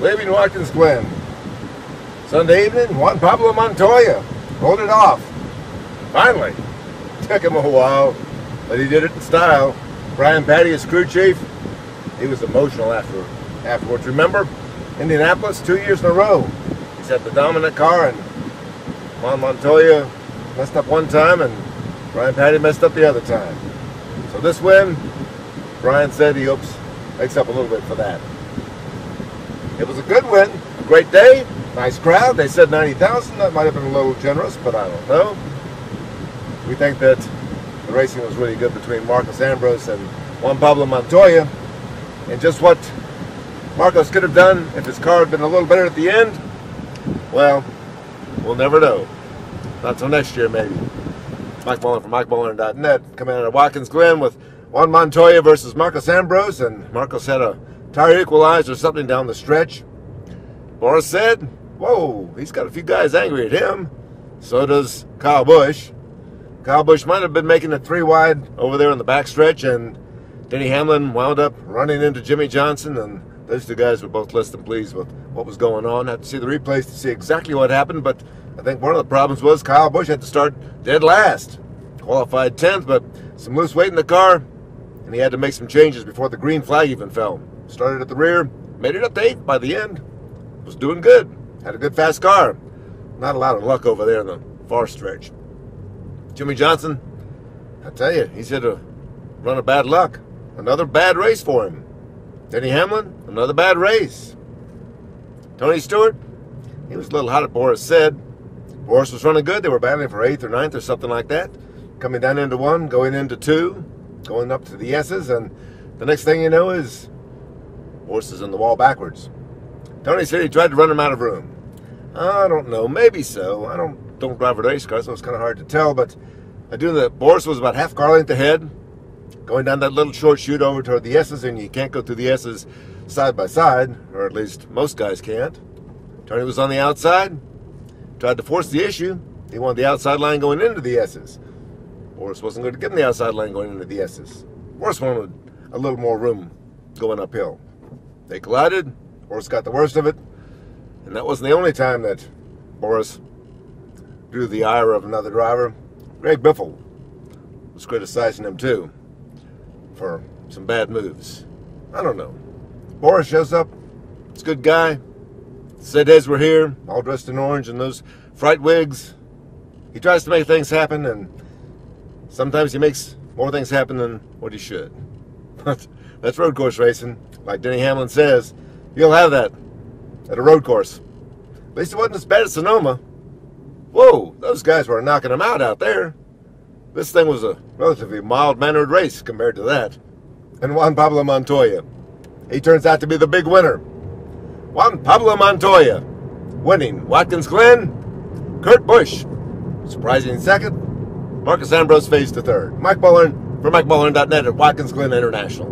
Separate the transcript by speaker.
Speaker 1: leaving Watkins Glen. Sunday evening, Juan Pablo Montoya rolled it off. Finally. Took him a while, but he did it in style. Brian Pattie, his crew chief, he was emotional after afterwards. Remember, Indianapolis, two years in a row. He's had the dominant car, and Juan Montoya messed up one time, and Brian Pattie messed up the other time. So this win, Brian said he hopes makes up a little bit for that. It was a good win, a great day, nice crowd. They said 90,000. That might have been a little generous, but I don't know. We think that the racing was really good between Marcos Ambrose and Juan Pablo Montoya. And just what Marcos could have done if his car had been a little better at the end, well, we'll never know. Not until next year, maybe. Mike Mulhern from MikeMulhern.net coming out of Watkins Glen with Juan Montoya versus Marcos Ambrose, and Marcos had a tire equalizer or something down the stretch. Boris Said, Whoa, he's got a few guys angry at him. So does Kyle Busch. Kyle Busch might have been making it three wide over there in the backstretch, and Denny Hamlin wound up running into Jimmie Johnson, and those two guys were both less than pleased with what was going on. Had to see the replays to see exactly what happened, but I think one of the problems was Kyle Busch had to start dead last. Qualified 10th, but some loose weight in the car, and he had to make some changes before the green flag even fell. Started at the rear, made it up to 8th by the end. Was doing good. Had a good fast car. Not a lot of luck over there in the far stretch. Jimmie Johnson, I tell you, he's hit uh, a run of bad luck. Another bad race for him. Denny Hamlin, another bad race. Tony Stewart, he was a little hot at Boris Said. Boris was running good. They were battling for eighth or ninth or something like that. Coming down into one, going into two, going up to the S's, and the next thing you know is Boris is in the wall backwards. Tony said he tried to run him out of room. I don't know, maybe so. I don't don't drive a race car, so it's kind of hard to tell. But I do know that Boris was about half car length ahead, going down that little short chute over toward the S's, and you can't go through the S's side by side, or at least most guys can't. Tony was on the outside, tried to force the issue. He wanted the outside line going into the S's. Boris wasn't going to give him the outside line going into the S's. Boris wanted a little more room going uphill. They collided. Boris got the worst of it. And that wasn't the only time that Boris drew the ire of another driver. Greg Biffle was criticizing him too for some bad moves. I don't know. Boris shows up. It's a good guy. Said as we're here, all dressed in orange and those fright wigs. He tries to make things happen, and sometimes he makes more things happen than what he should. But that's road course racing. Like Denny Hamlin says, you'll have that at a road course. At least it wasn't as bad as Sonoma. Whoa, those guys were knocking them out out there. This thing was a relatively mild-mannered race compared to that. And Juan Pablo Montoya, he turns out to be the big winner. Juan Pablo Montoya, winning Watkins Glen, Kurt Busch, surprising second, Marcos Ambrose phased to third. Mike Mulhern for MikeMulhern.net at Watkins Glen International.